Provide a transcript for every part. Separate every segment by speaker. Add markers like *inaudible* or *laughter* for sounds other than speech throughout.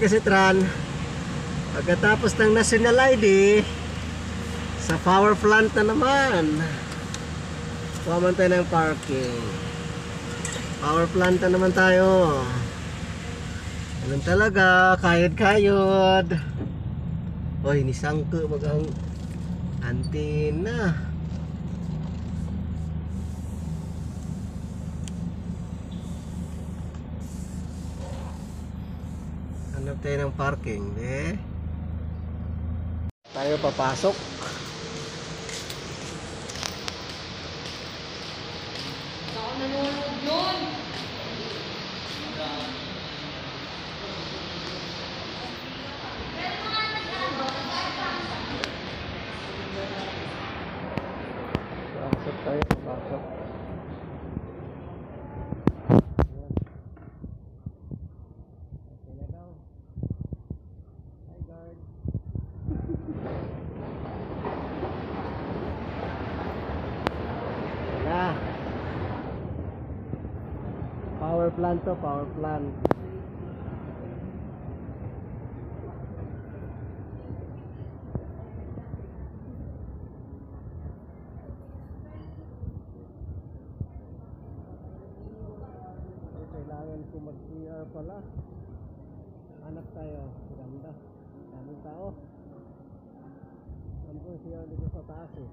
Speaker 1: mga kasitran, pagkatapos ng National ID, sa power plant na naman. Kuha tayo ng parking. Power plant na naman tayo. Ganun talaga, kayod-kayod. Oy, nisangko magang antena. Hanap tayo ng parking, eh. Tayo papasok.
Speaker 2: Ako nanonood
Speaker 1: plant to, power plant. Kailangan ko mag-CR pala. Anak tayo. Ganda. Daming tao. Po CR dito sa taas eh.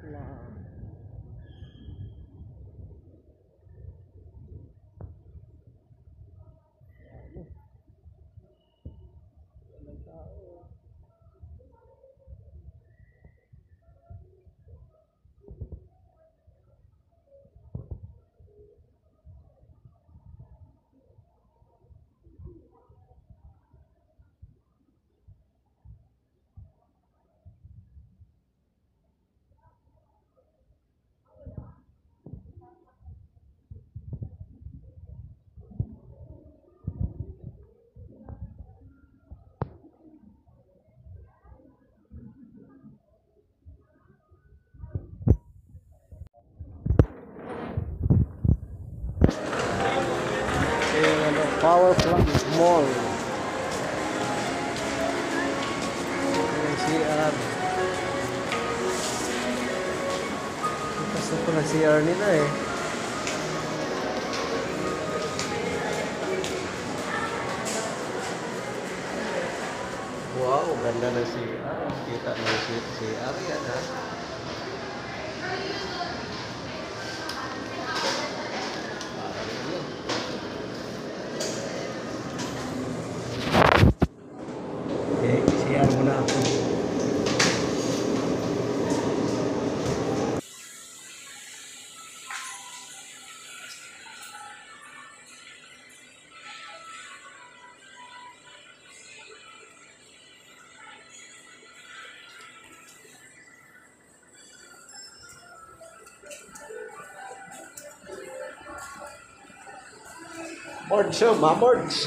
Speaker 1: Power plant. Mall. CR. Bukas na pala CR nila eh. Wow, ganda na CR. Kita si CR yan ha. CR muna ako. Mords siya, mamords.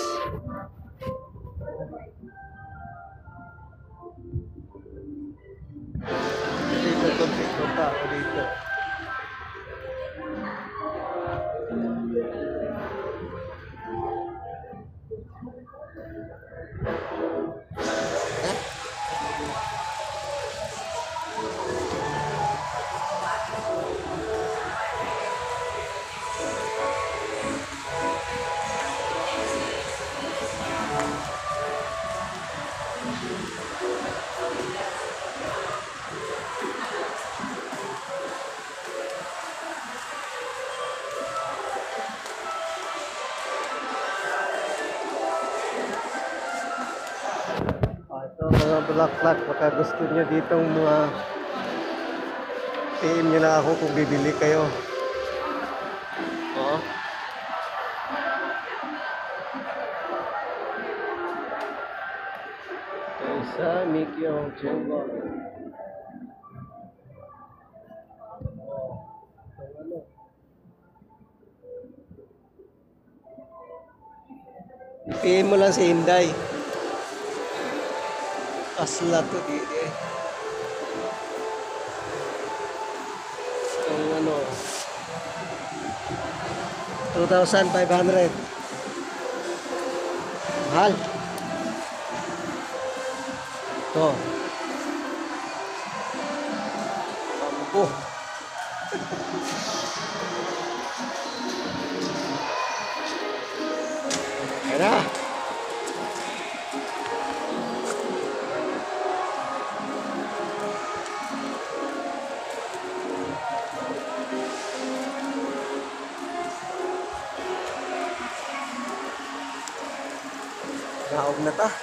Speaker 1: mga bulaklak, baka gusto nyo ditong mga PM nyo na ako kung bibili kayo. Oo. sa Mikyo Chungwa. Oh, ang ano. Ipihin mo lang si Inday. Asla to di eh. Ang ano. 2,500. Mahal. Ito. Pampo. Na.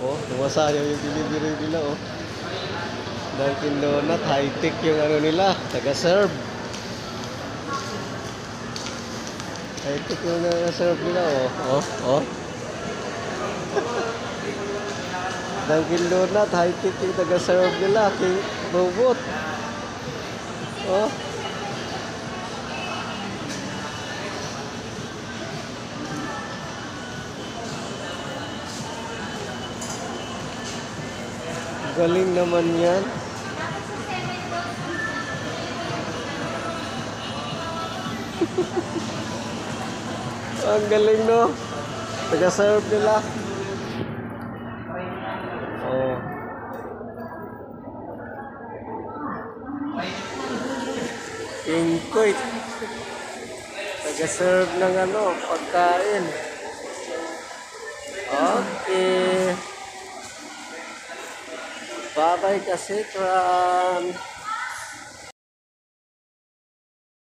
Speaker 1: Oh, tumasayaw yung delivery nila oh. Dunkin Donut, high-tech yung ano nila, taga-serve. High-tech yung nag-serve nila oh. Oh, oh. *laughs* Dunkin Donut, high-tech yung taga-serve nila, king robot. Oh. Galing naman yan. *laughs* Ang galing no. Taga-serve nila. Oh. King Koy. Taga-serve ng ano, pagkain. Okay. Bye-bye kasi, Kran.